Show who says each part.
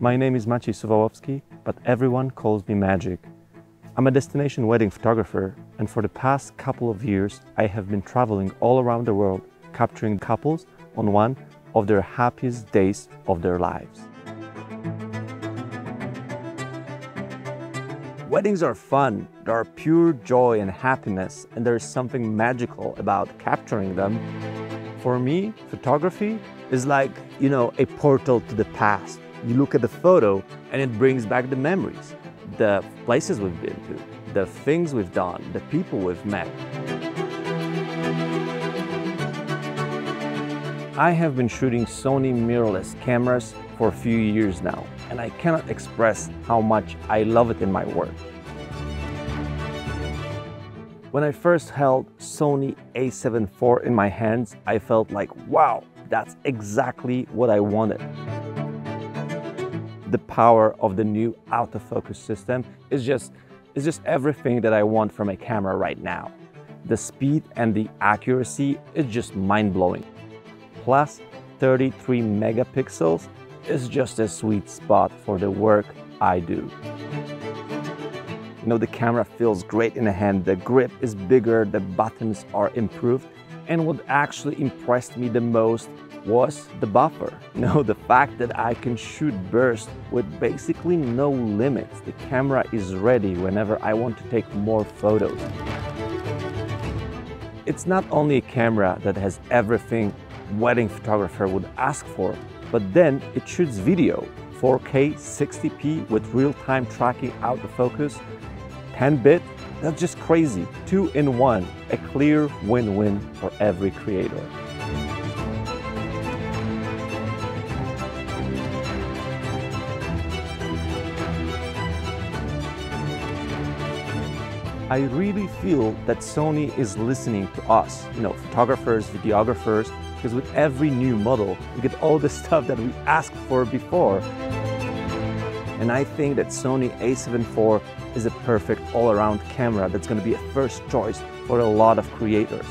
Speaker 1: My name is Maciej Suwałowski, but everyone calls me Magic. I'm a destination wedding photographer, and for the past couple of years, I have been traveling all around the world, capturing couples on one of their happiest days of their lives. Weddings are fun, they are pure joy and happiness, and there is something magical about capturing them. For me, photography is like, you know, a portal to the past. You look at the photo and it brings back the memories, the places we've been to, the things we've done, the people we've met. I have been shooting Sony mirrorless cameras for a few years now, and I cannot express how much I love it in my work. When I first held Sony a7 IV in my hands, I felt like, wow, that's exactly what I wanted. The power of the new autofocus system is just, is just everything that I want from a camera right now. The speed and the accuracy is just mind-blowing. Plus, 33 megapixels is just a sweet spot for the work I do. You know, the camera feels great in the hand, the grip is bigger, the buttons are improved, and what actually impressed me the most was the buffer. No, the fact that I can shoot bursts with basically no limits. The camera is ready whenever I want to take more photos. It's not only a camera that has everything wedding photographer would ask for, but then it shoots video, 4K 60p with real-time tracking autofocus, 10-bit, that's just crazy. Two in one, a clear win-win for every creator. I really feel that Sony is listening to us, you know, photographers, videographers, because with every new model, we get all the stuff that we asked for before. And I think that Sony a7 IV is a perfect all-around camera that's going to be a first choice for a lot of creators.